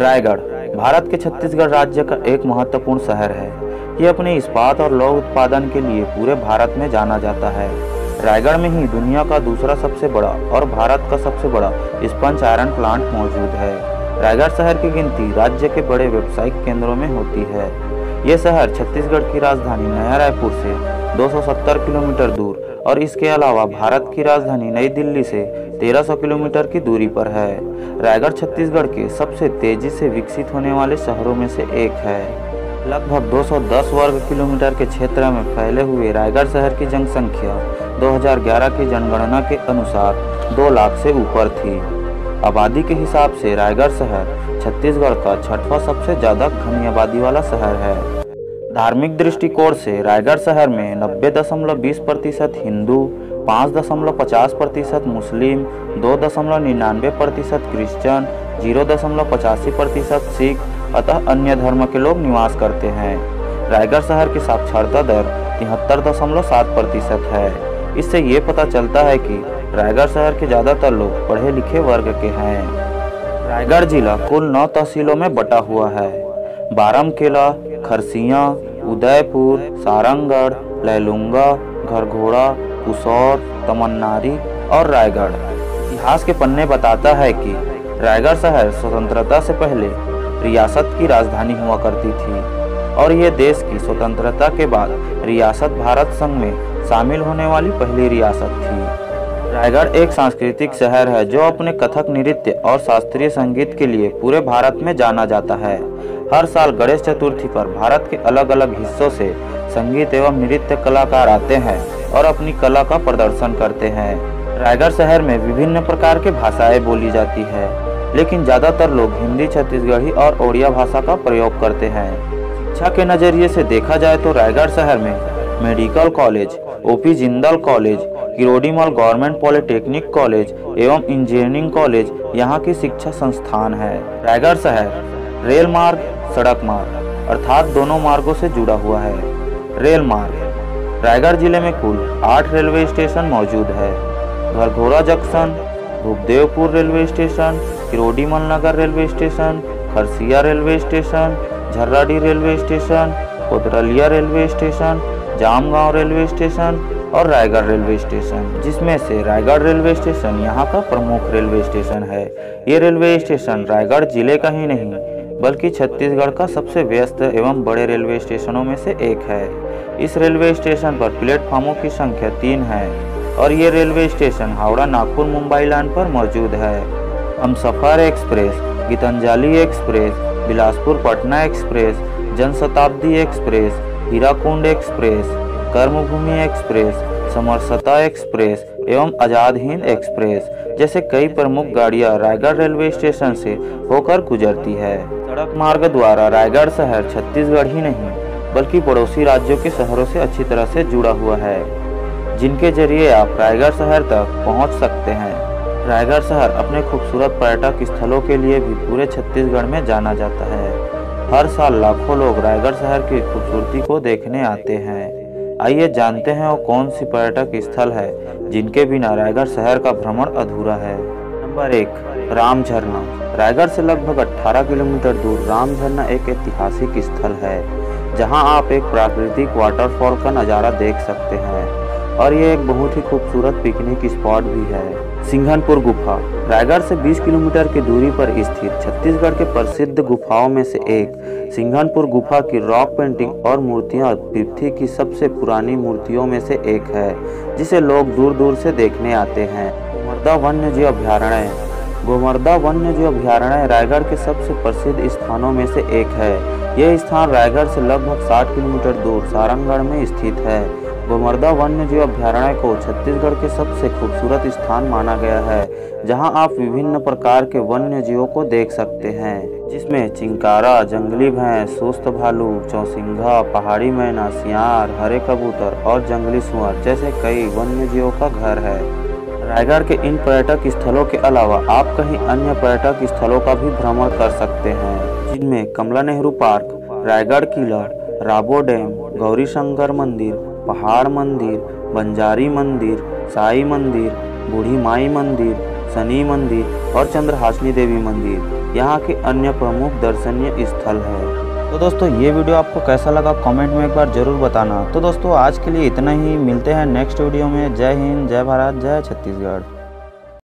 रायगढ़, भारत के छत्तीसगढ़ राज्य का एक महत्वपूर्ण शहर है। ये अपने इस्पात और लौह उत्पादन के लिए पूरे भारत में जाना जाता है। रायगढ़ में ही दुनिया का दूसरा सबसे बड़ा और भारत का सबसे बड़ा स्पंज आयरन प्लांट मौजूद है। रायगढ़ शहर की गिनती राज्य के बड़े व्यावसायिक केंद्रों में होती है। ये शहर छत्तीसगढ़ की राजधानी नया रायपुर से 270 किलोमीटर दूर और इसके अलावा भारत की राजधानी नई दिल्ली से 1300 किलोमीटर की दूरी पर है। रायगढ़ छत्तीसगढ़ के सबसे तेज़ी से विकसित होने वाले शहरों में से एक है। लगभग 210 वर्ग किलोमीटर के क्षेत्र में फैले हुए रायगढ़ शहर की जनसंख्या 2011 की जनगणना के अनुसार 2 लाख से ऊपर थी। आबादी के हिसाब से रायगढ़ शहर छत्तीसगढ़ का छठवां सबसे ज़्यादा घनी आबादी वाला शहर है। धार्मिक दृष्टिकोण से रायगढ़ शहर में नब्बे दशमलव बीस प्रतिशत हिंदू, पाँच दशमलव पचास प्रतिशत मुस्लिम, दो दशमलव निन्यानवे प्रतिशत क्रिश्चन ज़ीरो दशमलव पचासी प्रतिशत सिख अतः अन्य धर्म के लोग निवास करते हैं। रायगढ़ शहर की साक्षरता दर तिहत्तर दशमलव सात प्रतिशत है। इससे ये पता चलता है कि रायगढ़ शहर के ज़्यादातर लोग पढ़े लिखे वर्ग के हैं। रायगढ़ जिला कुल नौ तहसीलों में बटा हुआ है। बारमकेला, खरसिया, उदयपुर सारंगगढ़ लैलुंगा, घरघोड़ा, पुसौर, तमन्नारी और रायगढ़। इतिहास के पन्ने बताता है कि रायगढ़ शहर स्वतंत्रता से पहले रियासत की राजधानी हुआ करती थी और ये देश की स्वतंत्रता के बाद रियासत भारत संघ में शामिल होने वाली पहली रियासत थी। रायगढ़ एक सांस्कृतिक शहर है जो अपने कथक, नृत्य और शास्त्रीय संगीत के लिए पूरे भारत में जाना जाता है। हर साल गणेश चतुर्थी पर भारत के अलग अलग हिस्सों से संगीत एवं नृत्य कलाकार आते हैं और अपनी कला का प्रदर्शन करते हैं। रायगढ़ शहर में विभिन्न प्रकार के भाषाएँ बोली जाती है, लेकिन ज़्यादातर लोग हिंदी, छत्तीसगढ़ी और ओडिया भाषा का प्रयोग करते हैं। शिक्षा के नज़रिए से देखा जाए तो रायगढ़ शहर में medical college, OP Jindal college Kirodimal government polytechnic college एवं इंजीनियरिंग कॉलेज यहाँ की शिक्षा संस्थान है। रायगढ़ शहर, रेल मार्ग, सड़क मार्ग, अर्थात दोनों मार्गों से जुड़ा हुआ है। रेल मार्ग, रायगढ़ ज़िले में कुल आठ रेलवे स्टेशन मौजूद है। Gharghoda junction, Bhupdevpur railway station Kirodimal Nagar railway station, Kharsia railway station Jharradih railway station Kodarlia railway station, Jamgaon railway station और रायगढ़ रेलवे स्टेशन, जिसमें से रायगढ़ रेलवे स्टेशन यहाँ का प्रमुख रेलवे स्टेशन है। ये रेलवे स्टेशन रायगढ़ ज़िले का ही नहीं, बल्कि छत्तीसगढ़ का सबसे व्यस्त एवं बड़े रेलवे स्टेशनों में से एक है। इस रेलवे स्टेशन पर प्लेटफार्मों की संख्या तीन है और ये railway station Howrah, Nagpur, Mumbai line पर मौजूद है। Humsafar Express, Gitanjali Express, Bilaspur Patna Express, Janshatabdi Express, Hirakud Express Karmabhoomi Express, Samrasta Express एवं आज़ाद हिंद एक्सप्रेस जैसे कई प्रमुख गाड़ियाँ रायगढ़ रेलवे स्टेशन से होकर गुजरती है। सड़क मार्ग द्वारा रायगढ़ शहर छत्तीसगढ़ ही नहीं, बल्कि पड़ोसी राज्यों के शहरों से अच्छी तरह से जुड़ा हुआ है, जिनके ज़रिए आप रायगढ़ शहर तक पहुँच सकते हैं। रायगढ़ शहर अपने खूबसूरत पर्यटक स्थलों के लिए भी पूरे छत्तीसगढ़ में जाना जाता है। हर साल लाखों लोग रायगढ़ शहर की खूबसूरती को देखने आते हैं। आइए जानते हैं वो कौन सी पर्यटक स्थल है, जिनके बिना रायगढ़ शहर का भ्रमण अधूरा है। नंबर एक राम झरना रायगढ़ से लगभग 18 किलोमीटर दूर राम झरना एक ऐतिहासिक स्थल है, जहाँ आप एक प्राकृतिक वाटरफॉल का नज़ारा देख सकते हैं। और ये एक बहुत ही खूबसूरत पिकनिक स्पॉट भी है। सिंघनपुर गुफा, रायगढ़ से 20 किलोमीटर की दूरी पर स्थित छत्तीसगढ़ के प्रसिद्ध गुफाओं में से एक। सिंघनपुर गुफा की रॉक पेंटिंग और मूर्तियाँ पृथ्वी की सबसे पुरानी मूर्तियों में से एक है, जिसे लोग दूर दूर से देखने आते हैं। गोमर्दा वन्य जीव अभ्यारण्य। गोमर्दा वन्य जीव अभ्यारण्य रायगढ़ के सबसे प्रसिद्ध स्थानों में से एक है। यह स्थान रायगढ़ से लगभग 60 किलोमीटर दूर सारंगगढ़ में स्थित है। गोमर्दा वन्य जीव अभ्यारण्य को छत्तीसगढ़ के सबसे खूबसूरत स्थान माना गया है, जहाँ आप विभिन्न प्रकार के वन्य जीवों को देख सकते हैं। जिसमें चिंकारा, जंगली भैंस, सुस्त भालू, चौसिंघा, पहाड़ी मैना, सियार, हरे कबूतर और जंगली सुअर जैसे कई वन्य जीवों का घर है। रायगढ़ के इन पर्यटक स्थलों के अलावा आप कहीं अन्य पर्यटक स्थलों का भी भ्रमण कर सकते हैं, जिनमें कमला नेहरू पार्क, रायगढ़ किला राबो डैम गौरी शंकर मंदिर पहाड़ मंदिर, बंजारी मंदिर, साई मंदिर, बूढ़ी माई मंदिर, शनि मंदिर और चंद्रहासनी देवी मंदिर। यहाँ के अन्य प्रमुख दर्शनीय स्थल हैं। तो दोस्तों, ये वीडियो आपको कैसा लगा कमेंट में एक बार ज़रूर बताना। तो दोस्तों, आज के लिए इतना ही। मिलते हैं नेक्स्ट वीडियो में। जय हिंद, जय भारत, जय छत्तीसगढ़।